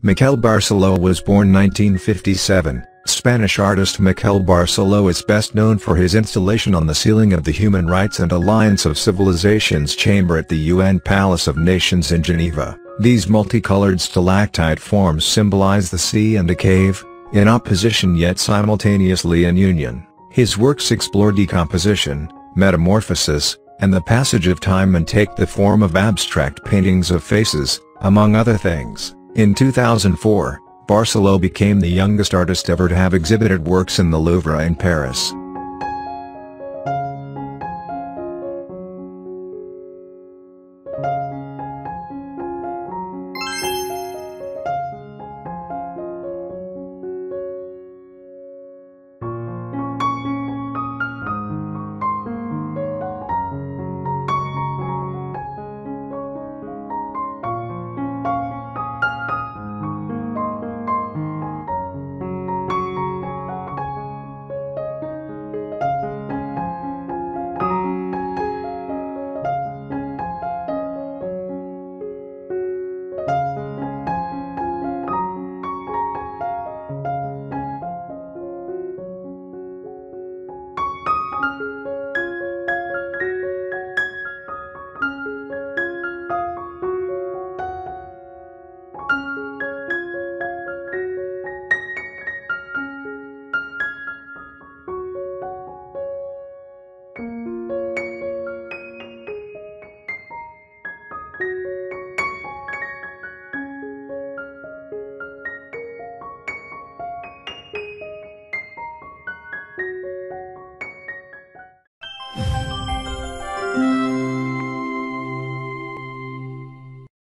Miquel Barceló was born 1957. Spanish artist Miquel Barceló is best known for his installation on the ceiling of the Human Rights and Alliance of Civilizations chamber at the UN Palace of Nations in Geneva. These multicolored stalactite forms symbolize the sea and a cave, in opposition yet simultaneously in union. His works explore decomposition, metamorphosis, and the passage of time and take the form of abstract paintings of faces, among other things. In 2004, Barceló became the youngest artist ever to have exhibited works in the Louvre in Paris.